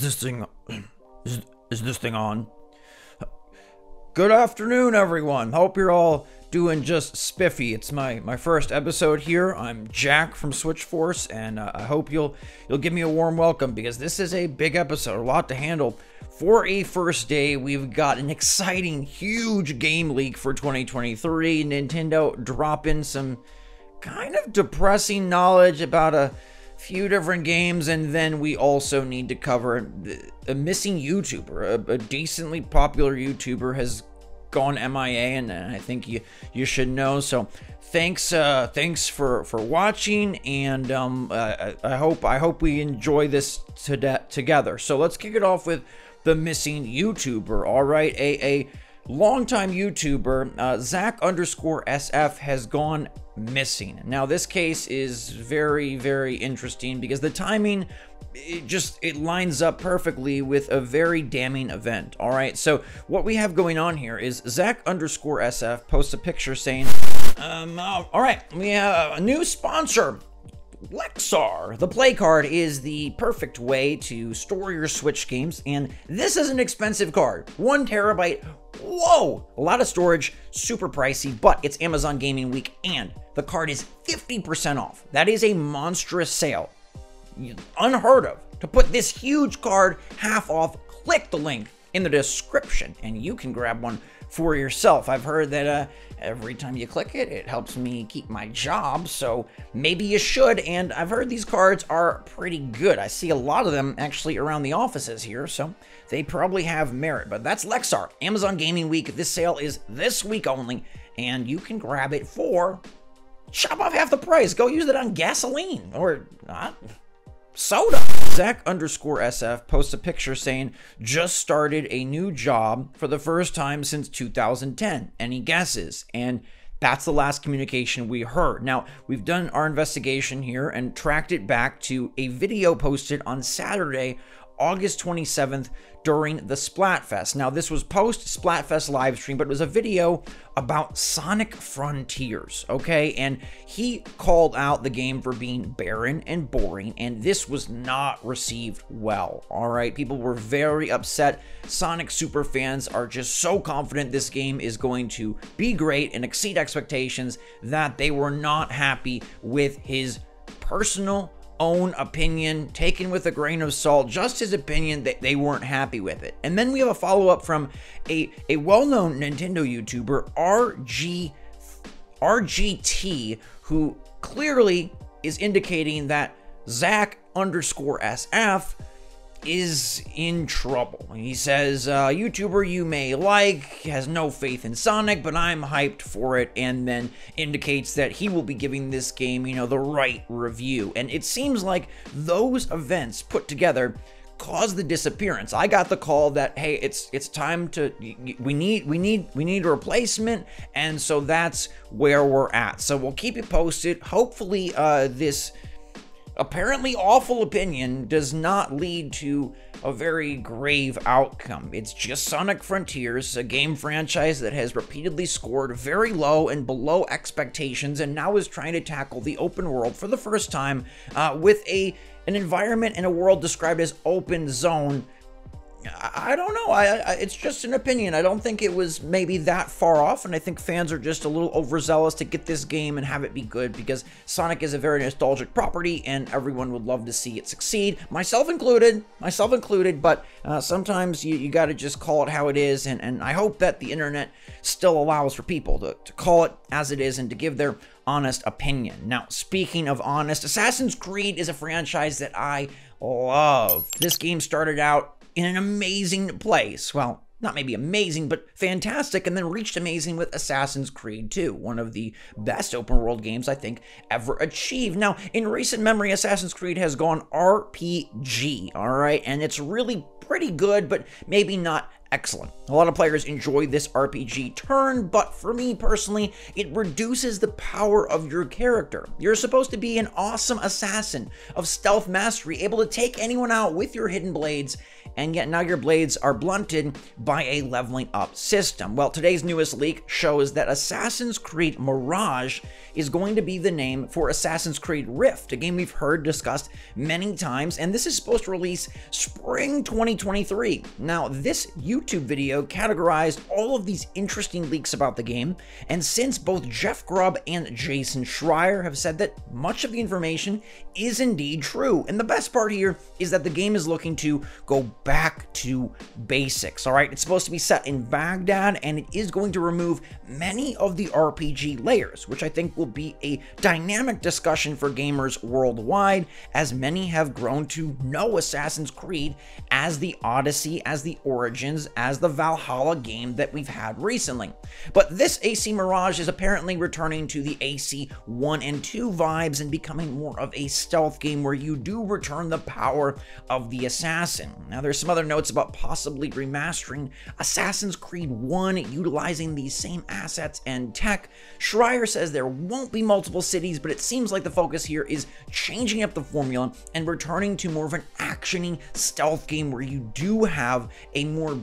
Is this thing is, is this thing on? Good afternoon, everyone. Hope you're all doing just spiffy. It's my my first episode here. I'm Jack from Switch Force, and uh, I hope you'll you'll give me a warm welcome because this is a big episode, a lot to handle. For a first day, we've got an exciting, huge game leak for 2023. Nintendo dropping some kind of depressing knowledge about a few different games, and then we also need to cover a missing YouTuber. A, a decently popular YouTuber has gone MIA, and I think you you should know. So thanks uh thanks for for watching and um uh, I, hope i hope we enjoy this to together so let's kick it off with the missing youtuber all right a a longtime youtuber uh, zach underscore sf has gone missing. Now, this case is very, very interesting because the timing it just it lines up perfectly with a very damning event all right so what we have going on here is zach underscore sf posts a picture saying um all right we have a new sponsor Lexar. The play card is the perfect way to store your Switch games, and this is an expensive card. One terabyte. Whoa! A lot of storage, super pricey, but it's Amazon Gaming Week, and the card is 50% off. That is a monstrous sale. Unheard of. To put this huge card half off, click the link in the description, and you can grab one for yourself. I've heard that uh, every time you click it, it helps me keep my job, so maybe you should. And I've heard these cards are pretty good. I see a lot of them actually around the offices here, so they probably have merit. But that's Lexar, Amazon Gaming Week. This sale is this week only, and you can grab it for chop off half the price. Go use it on gasoline or not soda. Zach underscore SF posts a picture saying, just started a new job for the first time since 2010. Any guesses? And that's the last communication we heard. Now, we've done our investigation here and tracked it back to a video posted on Saturday, August 27th, during the Splatfest. Now, this was post Splatfest live stream, but it was a video about Sonic Frontiers, okay? And he called out the game for being barren and boring, and this was not received well, all right? People were very upset. Sonic super fans are just so confident this game is going to be great and exceed expectations that they were not happy with his personal own opinion, taken with a grain of salt, just his opinion that they weren't happy with it. And then we have a follow up from a, a well known Nintendo YouTuber, RG, RGT, who clearly is indicating that Zach underscore SF is in trouble. He says, uh, YouTuber you may like has no faith in Sonic, but I'm hyped for it, and then indicates that he will be giving this game, you know, the right review. And it seems like those events put together caused the disappearance. I got the call that hey, it's it's time to we need we need we need a replacement, and so that's where we're at. So we'll keep you posted. Hopefully, uh, this apparently awful opinion does not lead to a very grave outcome. It's just Sonic Frontiers, a game franchise that has repeatedly scored very low and below expectations and now is trying to tackle the open world for the first time uh, with a an environment and a world described as open zone I don't know. I, I, it's just an opinion. I don't think it was maybe that far off, and I think fans are just a little overzealous to get this game and have it be good because Sonic is a very nostalgic property, and everyone would love to see it succeed, myself included. Myself included. But uh, sometimes you, you got to just call it how it is, and, and I hope that the internet still allows for people to, to call it as it is and to give their honest opinion. Now, speaking of honest, Assassin's Creed is a franchise that I love. This game started out in an amazing place. Well, not maybe amazing, but fantastic, and then reached amazing with Assassin's Creed 2, one of the best open world games I think ever achieved. Now, in recent memory, Assassin's Creed has gone RPG, all right, and it's really pretty good, but maybe not excellent. A lot of players enjoy this RPG turn, but for me personally, it reduces the power of your character. You're supposed to be an awesome assassin of stealth mastery, able to take anyone out with your hidden blades, and yet now your blades are blunted by a leveling up system. Well, today's newest leak shows that Assassin's Creed Mirage is going to be the name for Assassin's Creed Rift, a game we've heard discussed many times, and this is supposed to release spring 2023. Now, this YouTube video categorized all of these interesting leaks about the game, and since both Jeff Grubb and Jason Schreier have said that much of the information is indeed true, and the best part here is that the game is looking to go back to basics, all right? It's supposed to be set in Baghdad, and it is going to remove many of the RPG layers, which I think will be a dynamic discussion for gamers worldwide, as many have grown to know Assassin's Creed as the Odyssey, as the Origins, as the Valhalla game that we've had recently. But this AC Mirage is apparently returning to the AC 1 and 2 vibes and becoming more of a stealth game where you do return the power of the assassin. Now, there's some other notes about possibly remastering Assassin's Creed 1 utilizing these same assets and tech. Schreier says there won't be multiple cities, but it seems like the focus here is changing up the formula and returning to more of an actioning stealth game where you do have a more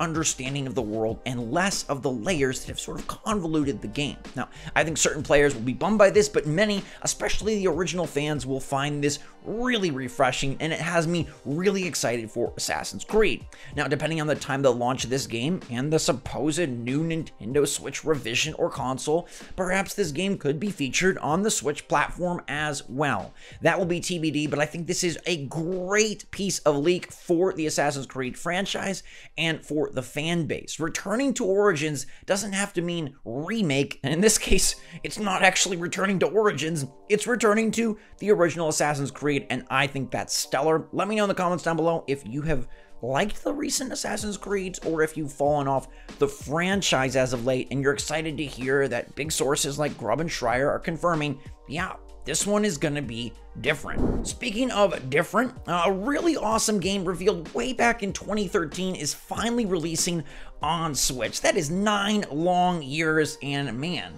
understanding of the world and less of the layers that have sort of convoluted the game. Now, I think certain players will be bummed by this, but many, especially the original fans, will find this really refreshing and it has me really excited for Assassin's Creed. Now, depending on the time the launch of this game and the supposed new Nintendo Switch revision or console, perhaps this game could be featured on the Switch platform as well. That will be TBD, but I think this is a great piece of leak for the Assassin's Creed franchise and for the fan base. Returning to Origins doesn't have to mean remake, and in this case, it's not actually returning to Origins, it's returning to the original Assassin's Creed, and I think that's stellar. Let me know in the comments down below if you have liked the recent Assassin's Creeds or if you've fallen off the franchise as of late and you're excited to hear that big sources like Grubb and Schreier are confirming, yeah, this one is going to be different. Speaking of different, uh, a really awesome game revealed way back in 2013 is finally releasing on Switch. That is nine long years, and man,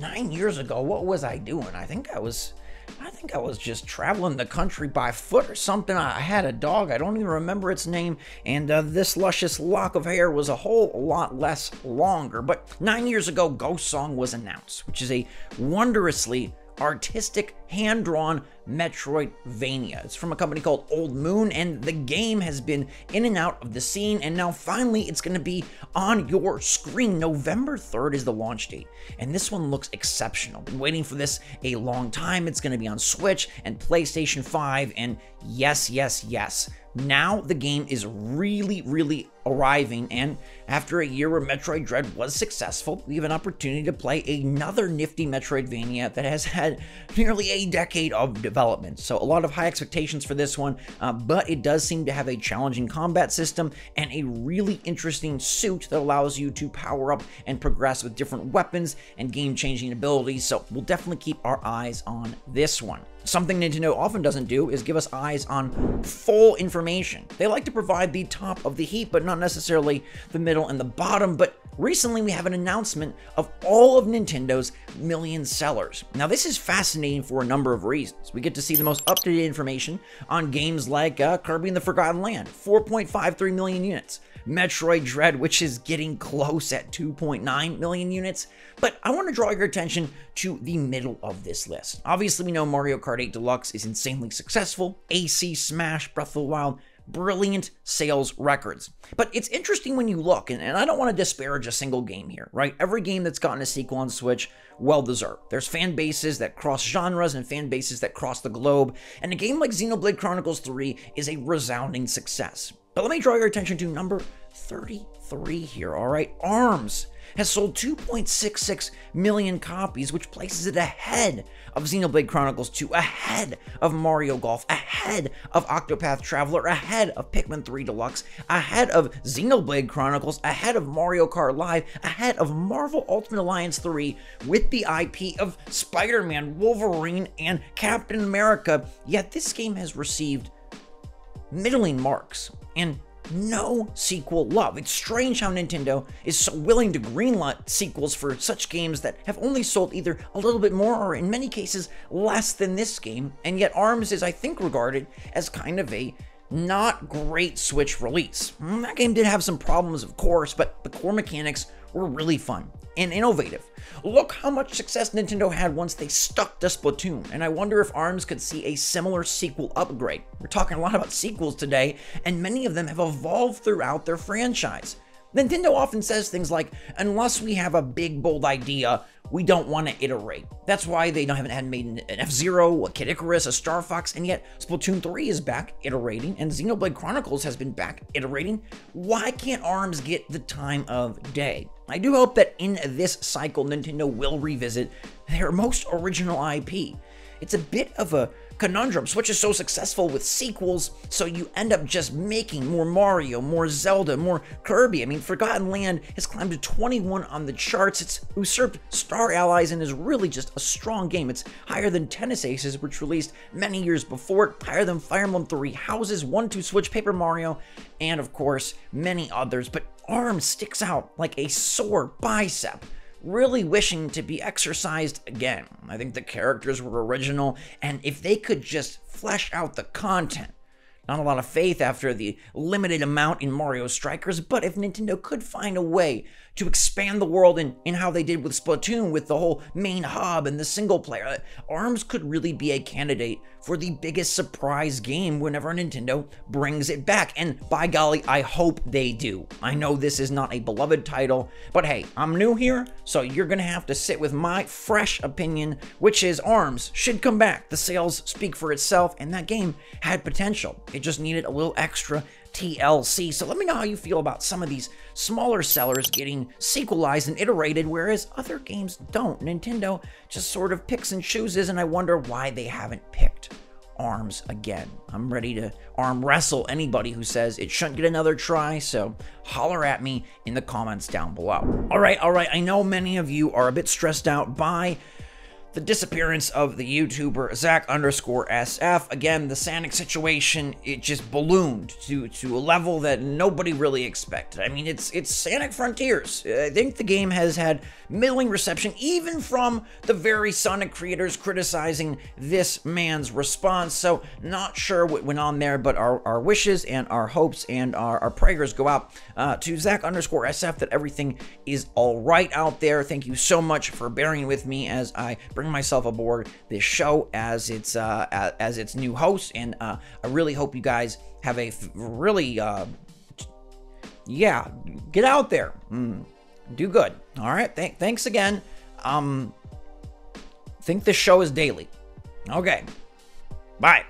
nine years ago, what was I doing? I think I was I think I was just traveling the country by foot or something. I had a dog, I don't even remember its name, and uh, this luscious lock of hair was a whole lot less longer. But nine years ago, Ghost Song was announced, which is a wondrously artistic, hand drawn Metroidvania. It's from a company called Old Moon, and the game has been in and out of the scene, and now finally it's going to be on your screen. November 3rd is the launch date, and this one looks exceptional. Been waiting for this a long time. It's going to be on Switch and PlayStation 5, and yes, yes, yes. Now the game is really, really arriving, and after a year where Metroid Dread was successful, we have an opportunity to play another nifty Metroidvania that has had nearly a decade of development. So a lot of high expectations for this one, uh, but it does seem to have a challenging combat system and a really interesting suit that allows you to power up and progress with different weapons and game-changing abilities. So we'll definitely keep our eyes on this one. Something Nintendo often doesn't do is give us eyes on full information. They like to provide the top of the heap, but not necessarily the middle and the bottom, but recently we have an announcement of all of Nintendo's million sellers. Now this is fascinating for a number of reasons. We get to see the most up-to-date information on games like uh, Kirby and the Forgotten Land, 4.53 million units. Metroid Dread, which is getting close at 2.9 million units. But I want to draw your attention to the middle of this list. Obviously, we know Mario Kart 8 Deluxe is insanely successful. AC, Smash, Breath of the Wild, brilliant sales records. But it's interesting when you look, and, and, I don't want to disparage a single game here, right? Every game that's gotten a sequel on Switch, well deserved. There's fan bases that cross genres and fan bases that cross the globe, and a game like Xenoblade Chronicles 3 is a resounding success. But let me draw your attention to number 33 here, all right? ARMS has sold 2.66 million copies, which places it ahead of Xenoblade Chronicles 2, ahead of Mario Golf, ahead of Octopath Traveler, ahead of Pikmin 3 Deluxe, ahead of Xenoblade Chronicles, ahead of Mario Kart Live, ahead of Marvel Ultimate Alliance 3, with the IP of Spider-Man, Wolverine, and Captain America. Yet this game has received middling marks and no sequel love. It's strange how Nintendo is so willing to greenlight sequels for such games that have only sold either a little bit more or in many cases less than this game, and yet ARMS is I think regarded as kind of a not great Switch release. Mm, That game did have some problems, of course, but the core mechanics were really fun and innovative. Look how much success Nintendo had once they stuck to Splatoon, and I wonder if ARMS could see a similar sequel upgrade. We're talking a lot about sequels today, and many of them have evolved throughout their franchise. Nintendo often says things like, unless we have a big, bold idea, we don't want to iterate. That's why they haven't had made an F Zero, a Kid Icarus, a Star Fox, and yet Splatoon 3 is back iterating, and Xenoblade Chronicles has been back iterating. Why can't ARMS get the time of day? I do hope that in this cycle, Nintendo will revisit their most original IP. It's a bit of a conundrum. Switch is so successful with sequels, so you end up just making more Mario, more Zelda, more Kirby. I mean, Forgotten Land has climbed to 21 on the charts. It's usurped Star Allies and is really just a strong game. It's higher than Tennis Aces, which released many years before higher than Fire Emblem 3 Houses, 1 2 Switch, Paper Mario, and of course, many others. But ARM sticks out like a sore bicep really wishing to be exercised again. I think the characters were original, and if they could just flesh out the content, not a lot of faith after the limited amount in Mario Strikers, but if Nintendo could find a way to expand the world in, in how they did with Splatoon, with the whole main hub and the single player, uh, ARMS could really be a candidate for the biggest surprise game whenever Nintendo brings it back. And by golly, I hope they do. I know this is not a beloved title, but hey, I'm new here, so you're gonna have to sit with my fresh opinion, which is ARMS should come back. The sales speak for itself, and that game had potential. It just needed a little extra TLC. So let me know how you feel about some of these smaller sellers getting sequelized and iterated, whereas other games don't. Nintendo just sort of picks and chooses, and I wonder why they haven't picked arms again. I'm ready to arm wrestle anybody who says it shouldn't get another try, so holler at me in the comments down below. All right, all right, I know many of you are a bit stressed out by the disappearance of the YouTuber Zach underscore SF. Again, the Sanic situation, it just ballooned to, to a level that nobody really expected. I mean, it's it's Sanic Frontiers. I think the game has had middling reception, even from the very Sonic creators criticizing this man's response. So, not sure what went on there, but our, our wishes and our hopes and our, our prayers go out uh, to Zach underscore SF that everything is all right out there. Thank you so much for bearing with me as I bring myself aboard this show as its uh, as its new host, and uh, I really hope you guys have a really uh, yeah get out there, mm, do good. All right, Th- thanks again. Um, think this show is daily. Okay, bye.